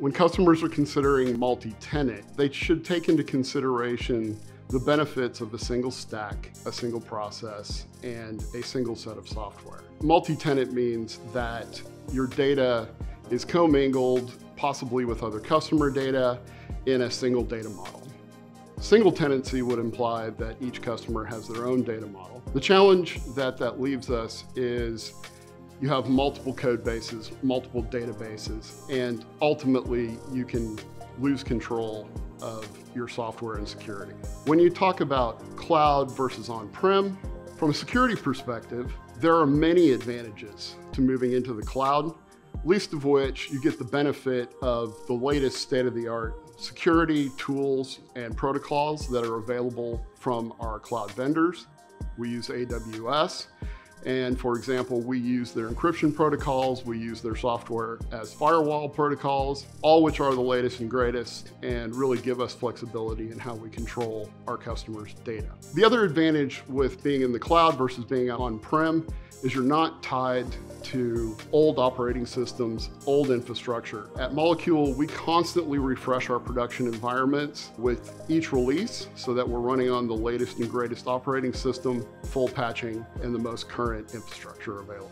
When customers are considering multi-tenant, they should take into consideration the benefits of a single stack, a single process, and a single set of software. Multi-tenant means that your data is commingled, possibly with other customer data, in a single data model. Single tenancy would imply that each customer has their own data model. The challenge that that leaves us is you have multiple code bases, multiple databases, and ultimately you can lose control of your software and security. When you talk about cloud versus on-prem, from a security perspective, there are many advantages to moving into the cloud, least of which you get the benefit of the latest state-of-the-art security tools and protocols that are available from our cloud vendors. We use AWS. And for example, we use their encryption protocols, we use their software as firewall protocols, all which are the latest and greatest and really give us flexibility in how we control our customers' data. The other advantage with being in the cloud versus being on-prem is you're not tied to old operating systems, old infrastructure. At Molecule, we constantly refresh our production environments with each release so that we're running on the latest and greatest operating system, full patching, and the most infrastructure available.